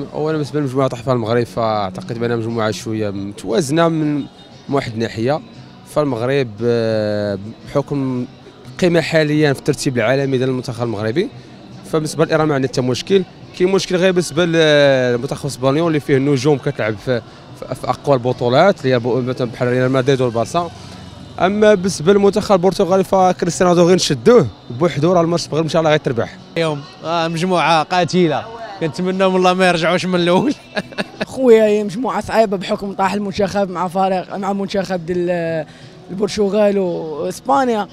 أولا بالنسبة للمجموعه تحت المغرب فأعتقد بانها مجموعة شوية متوازنة من واحد الناحيه فالمغرب آه، بحكم القيمه حاليا في الترتيب العالمي ديال المنتخب المغربي فبالنسبة لايران ما عندنا حتى مشكل. كاين مشكل غير بالنسبة للمنتخب الاسبانيول اللي فيه نجوم كتلعب في, في أقوى البطولات اللي هي مثلا بحال ريال مدريد والبارسا أما بالنسبة للمنتخب البرتغالي فكريستيانو غير نشدوه بوحدو راه الماتش إن شاء الله غيتربح اليوم آه مجموعة قاتلة. كنتمناهم والله ما يرجعوش من الأول. خويا هي مجموعة صعيبة بحكم طاح المنتخب مع فريق مع منتخب ديال البرتغال وإسبانيا.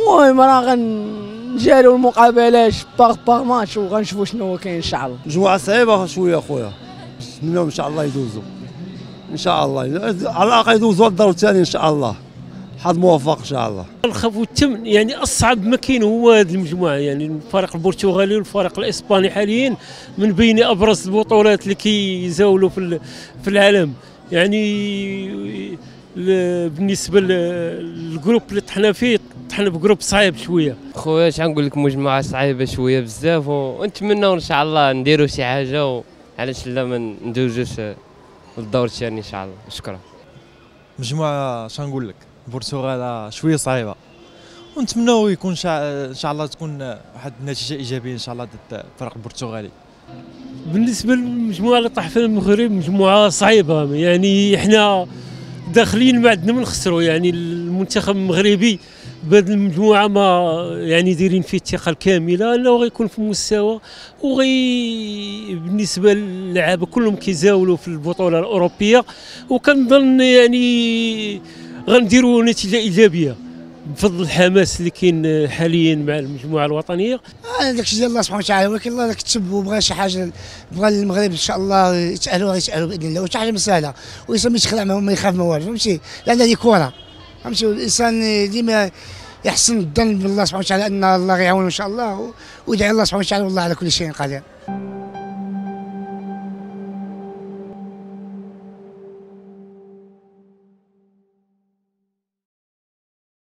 المهم راه غنجاريو المقابلات باغ باغ ماتش وغنشوفوا شنو هو كاين إن شاء الله. مجموعة صعيبة شوية اخويا نتمنىهم إن شاء الله يدوزوا إن شاء الله. على الأقل يدوزوا الدور الثاني إن شاء الله. حظ موفق إن شاء الله. الخوف والتمن يعني أصعب ما كاين هو هذه المجموعة يعني الفريق البرتغالي والفريق الإسباني حاليا من بين أبرز البطولات اللي كيزاولوا في في العالم. يعني بالنسبة لل groupe اللي طحنا فيه طحنا بجروب صعيب شوية. خويا اش غنقول لك؟ مجموعة صعيبة شوية بزاف ونتمنوا إن شاء الله نديروا شي حاجة علاش لا ما ندوزوش للدور الثاني إن شاء الله. شكرا. مجموعة اش غنقول لك؟ البرتغال شوية صعيبة. ونتمناو يكون إن شاء الله تكون واحد النتيجة إيجابية إن شاء الله ضد الفريق البرتغالي. بالنسبة للمجموعة اللي طاح فيها المغرب مجموعة صعيبة. يعني إحنا داخلين ما عندنا ما نخسروا يعني المنتخب المغربي بهذه المجموعة ما يعني دايرين فيه الثقة الكاملة. انه غيكون في مستوى وغي بالنسبة للعابة كلهم كيزاولوا في البطولة الأوروبية. وكنظن يعني غنديروا نتيجة إيجابية بفضل الحماس اللي كاين حاليا مع المجموعة الوطنية. أنا داكشي ديال الله سبحانه وتعالى ولكن الله كتب وبغى شي حاجة بغى المغرب إن شاء الله يتأهلوا غيتاهلوا بإذن الله وشي حاجة مساله والانسان ما يتخلع ما يخاف ما والو فهمتي؟ لأن هذه كره فهمتي؟ الإنسان ديما يحسن الظن بالله سبحانه وتعالى أن الله غيعاونه إن شاء الله ويدعي الله سبحانه وتعالى والله على كل شيء قدير